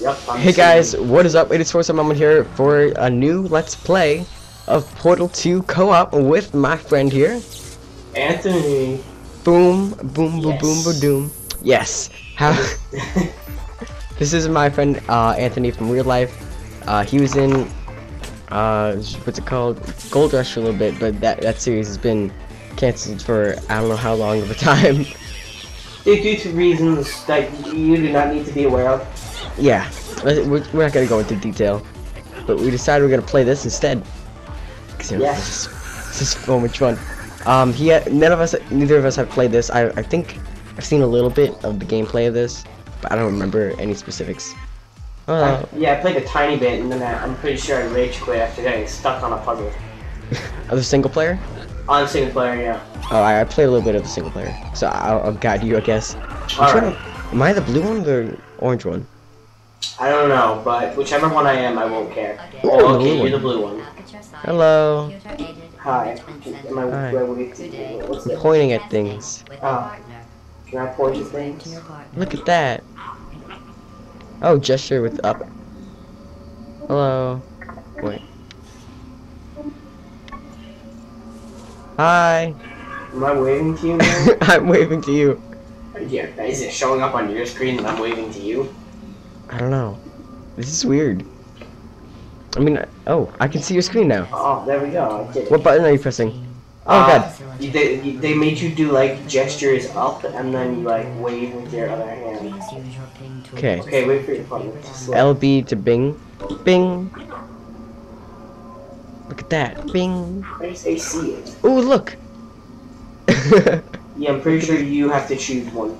Yep. Hey guys, what is up? It is Forza Moment here for a new Let's Play of Portal 2 Co-op with my friend here. Anthony. Boom, boom, boom, boom, Yes. boom, doom. Yes. How? this is my friend uh, Anthony from real life. Uh, he was in uh, what's it called? Gold Rush for a little bit, but that that series has been canceled for I don't know how long of a time. Due to reasons that you do not need to be aware of. Yeah, we're, we're not gonna go into detail, but we decided we're gonna play this instead. 'Cause, you know, Yes. This is, this is so much fun. Um, he had, none of us, neither of us have played this. I, I think I've seen a little bit of the gameplay of this, but I don't remember any specifics. Uh, I- yeah, I played a tiny bit, and then I, I'm pretty sure I rage quit after getting stuck on a puzzle. other single player? On single player, yeah. Oh, I, I played a little bit of the single player, so I'll, I'll guide you, I guess. All one- Am I the blue one or the orange one? I don't know, but whichever one I am, I won't care. Oh, okay, you're the blue one. Hello. Hi. Am I, Hi. where we- what's I'm pointing at things. Oh. Can I point to things? Look at that. Oh, gesture with up. Hello. Wait. Hi. Am I waving to you now? I'm waving to you. yeah, is it showing up on your screen and I'm waving to you? I don't know. This is weird. I mean, I- oh, I can see your screen now. Oh, there we go. I did it. What button are you pressing? Oh, Uh, God. They, they made you do like gestures up and then you like wave with your other hand. Okay. Okay, wait for your button. to slow. LB to Bing. Bing. Look at that. Bing. I say see it. Ooh, look. Yeah, I'm pretty sure you have to choose one.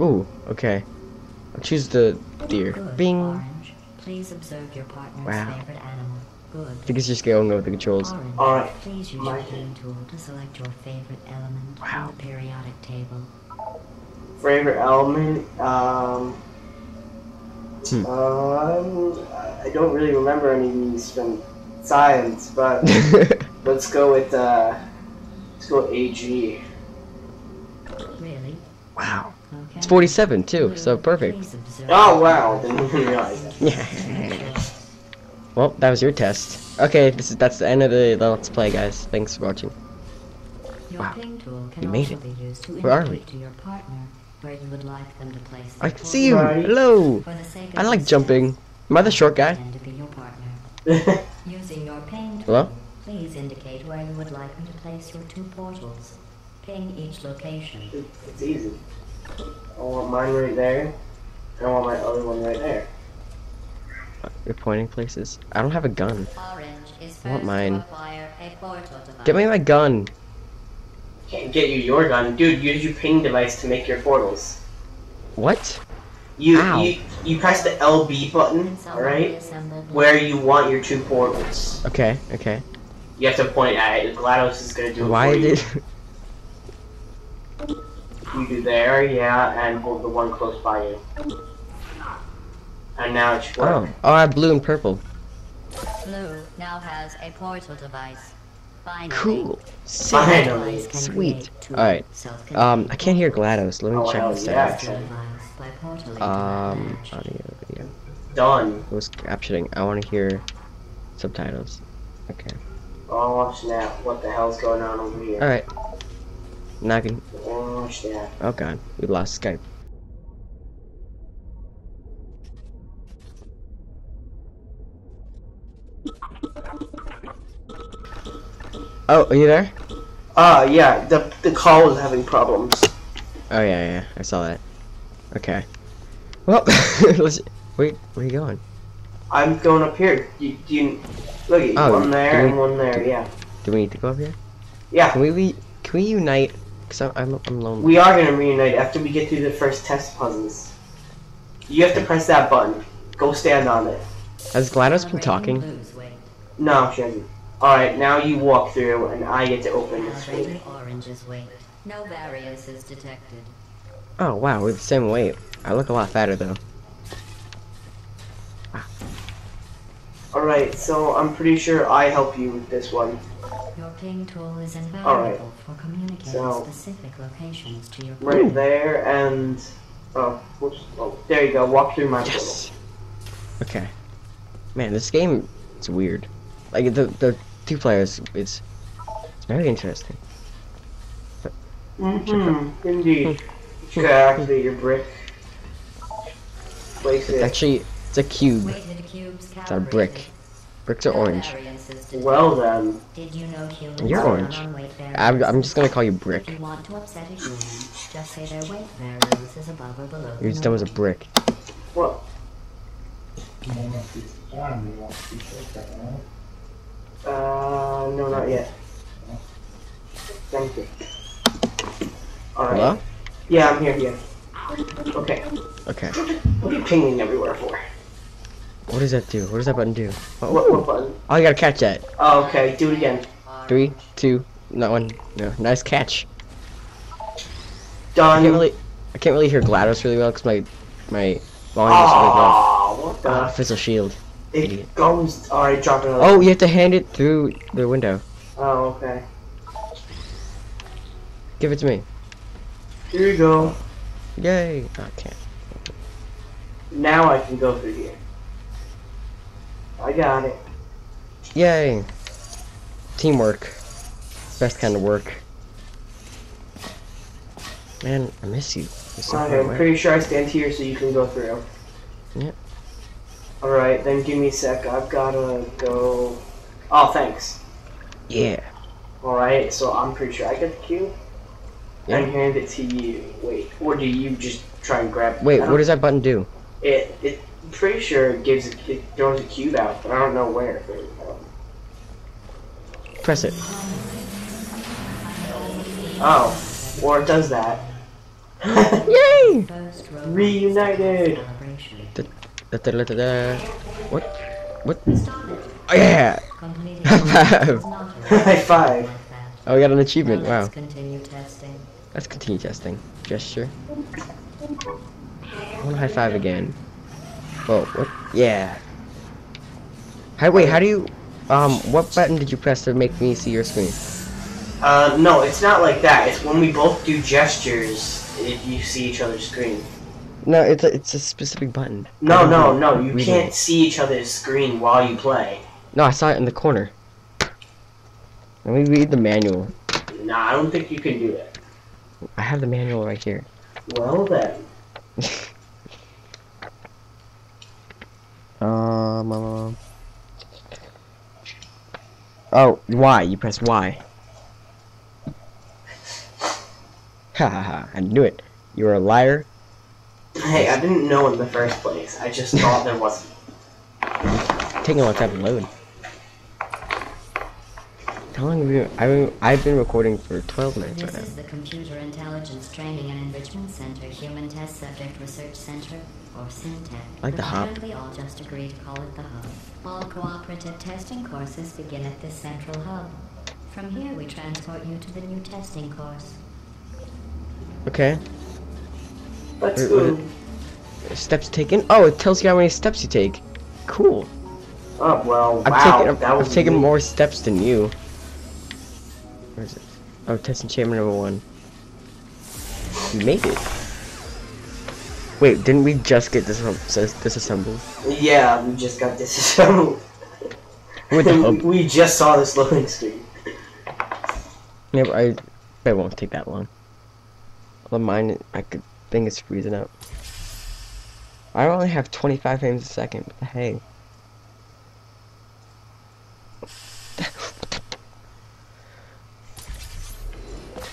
Ooh, okay. I'll choose the deer. Bing. Orange. Please observe your partner's Wow. favorite animal. Good. I think it's just going over the controls. Orange. Alright, Please use my your cane tool to select your favorite element Wow. from the periodic table. Favorite element? Um. Hmm. Um. I don't really remember any of these from science, but let's go with uh. Let's go with AG. Really? wow. Okay. It's 47 too, so perfect. Oh wow! Didn't even realize that. Yeah. Well, that was your test. Okay, this is that's the end of the, the let's play, guys. Thanks for watching. Wow. ping tool can We made it. be used to Where are indicate to your partner where you would like them to place I can see you. Right. Hello. For the sake of I like jumping. Am I the short guy? test, pretend to be your partner. Using your ping tool, Hello? please indicate where you would like me to place your two portals. Ping each location. it's easy. I want mine right there. and I want my other one right there. You're pointing places. I don't have a gun. Orange is I want mine. to acquire a portal device. Get me my gun. Can't get you your gun, dude. Use your ping device to make your portals. What? You Ow. you you press the LB button, Consult alright? Where you want your two portals. Okay, okay. You have to point at it. GLaDOS is gonna do it Why for you. did? You do there, yeah, and hold the one close by you. And now it's should Oh, oh, I have blue and purple. Blue now has a portal device. Finally, Cool. Sick. Finally. device Sweet. Alright. self-contained Um, I can't hear GLaDOS. Let me Oh, check the yeah. settings. portal device by portaling to Um, that match. audio, video. Done. Who's captioning? I want to hear subtitles. Okay. Oh snap! What the hell's going on over here? Alright. I can. Oh god, we lost Skype. Oh, are you there? Uh, yeah. The the call was having problems. Oh yeah, yeah, I saw that. Okay. Well, let's. Wait, where are you going? I'm going up here. You, you look at Oh, one there we- and one there. do- Yeah. Do we need to go up here? Yeah. Can we? we can we unite? Cause I'm I'm, I'm lonely. We are gonna reunite after we get through the first test puzzles. You have to press that button. Go stand on it. Has GLaDOS been talking? No, she hasn't. Alright, now you walk through and I get to open this Celebrating way. Orange's weight. No variances detected. Oh wow, we're the same weight. I look a lot fatter though. Alright, so I'm pretty sure I help you with this one. Your ping tool is invaluable Alright. for communicating So- specific locations to your Right there and oh, whoops. Oh, there you go. Walk through my Yes. Okay. Man, this game is weird. Like the the two players, it's it's very interesting. Mm-hmm. Indeed. You gotta activate your brick. Place It's it. actually it's a cube. Weighted cubes It's a brick. Bricks are orange. Well then. Did you know humans You're orange. I'm? I'm just gonna call you brick. you want to upset a human, just say their weight variance is above or below. You're the just dumb as a brick. What? Uh, no, not yet. Thank you. Alright. Hello? Yeah, I'm here, here. Okay. Okay. What are you pinging everywhere for? What does that do? What does that button do? Oh, What, what button? oh you gotta catch that. Oh, okay, do it again. Three, two, not one. No, nice catch. Done. I can't really, I can't really hear GLaDOS really well because my my volume is really low. Aw, what the? Ah, fizzle shield. it goes. Alright, drop another. Oh, you have to hand it through the window. Oh, okay. Give it to me. Here you go. Yay! Oh, I can't. Now I can go through here. I got it. Yay! Teamwork. Best kind of work. Man, I miss you. You're so far Okay, I'm pretty sure I stand here so you can go through. Yep. Alright, then give me a sec. I've gotta go. Oh, thanks. Yeah. Alright, so I'm pretty sure I get the cue. Yeah. And hand it to you. Wait, or do you just try and grab Wait, what does that button do? It, it, I'm pretty sure it gives a, it throws a cube out, but I don't know where. Press it. Oh, or it does that. Yay! Reunited. celebration. Da, da, da, da, da. What? What? Oh yeah! High five. is not a High five. Oh, we got an achievement. Wow. let's continue testing. Let's continue testing. Gesture. I want to high five again. Whoa, what? Yeah. Hi, wait, how do you, um, what button did you press to make me see your screen? Uh, no, it's not like that. It's when we both do gestures, if you see each other's screen. No, it's a, it's a specific button. No, no, no. You Reading can't it. see each other's screen while you play. No, I saw it in the corner. Let me read the manual. Nah, I don't think you can do it. I have the manual right here. Well then. um, um, oh, Y. You press Y. Ha ha ha! I knew it. You're a liar. Hey, I didn't know in the first place. I just thought there wasn't. Taking a long time to load. How long have you? I've I've been recording for 12 minutes right This now. is the Computer Intelligence Training and Enrichment Center Human Test Subject Research Center, or CINTEC. Like the hub. We all just agree to call it the hub. All cooperative testing courses begin at this central hub. From here, we transport you to the new testing course. Okay. Let's go. Steps taken. Oh, it tells you how many steps you take. Cool. Oh well, I've wow. taken I've, I've taken more steps than you. Where is it? Oh, testing chamber number one. You made it. Wait, didn't we just get this disassembled? Yeah, we just got disassembled. We, we just saw this loading screen. Yeah, but I it won't take that long. Well, mine, I could think it's freezing up. I only have 25 frames a second. but hey?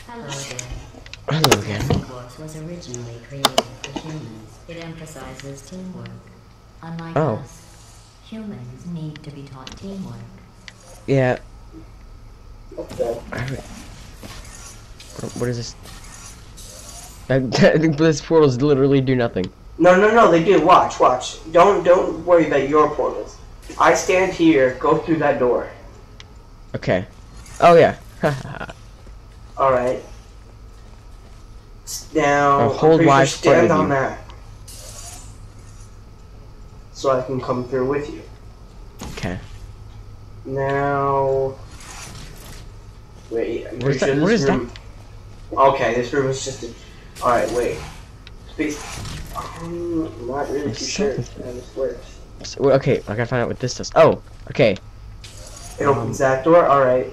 Hello again. Hello again. Testing course was originally created for humans. It emphasizes teamwork. Unlike Oh. us, humans need to be taught teamwork. Yeah. Okay. I re- What, what is this? I, I think this portals literally do nothing. No, no, no. They do. Watch, watch. Don't, don't worry about your portals. I stand here. Go through that door. Okay. Oh yeah. All right. Now, I'm hold pretty Y sure stand on you. that, so I can come through with you. okay. Now, wait. I'm pretty is that- sure this is that? room. Okay, this room is just a. All right, wait. Space. I'm not really too sure how this works. So, okay, I gotta find out what this does. Oh, okay. It opens that door. All right.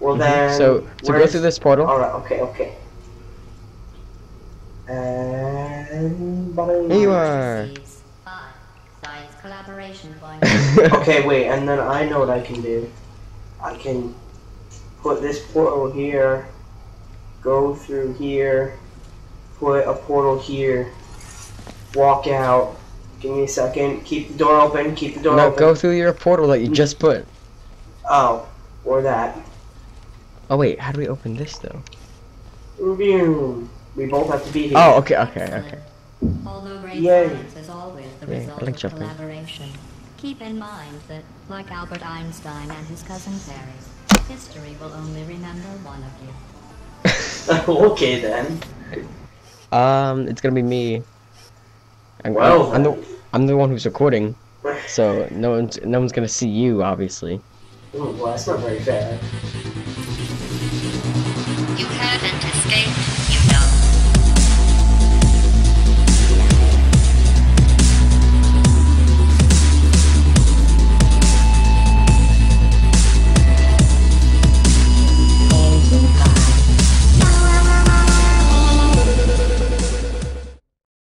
Well then. Mm-hmm. So to go through this portal. All right. Okay. Okay. And. Here you are. Receives five. Science collaboration point. Okay, wait, and then I know what I can do. I can put this portal here, go through here, put a portal here, walk out. Give me a second. Keep the door open. Keep the door No, open. No, go through your portal that you mm. just put. Oh, or that. Oh wait, how do we open this though? Boom. We both have to be here. Oh, okay, okay, okay. Although great Yay. science is always the Yay, I result like of jumping. collaboration, keep in mind that, like Albert Einstein and his cousin Paris, history will only remember one of you. okay then. Um, it's gonna be me. I'm, Well, I'm the I'm the one who's recording, so no one's no one's gonna see you, obviously. Ooh, well, that's not very fair. You haven't escaped, you know.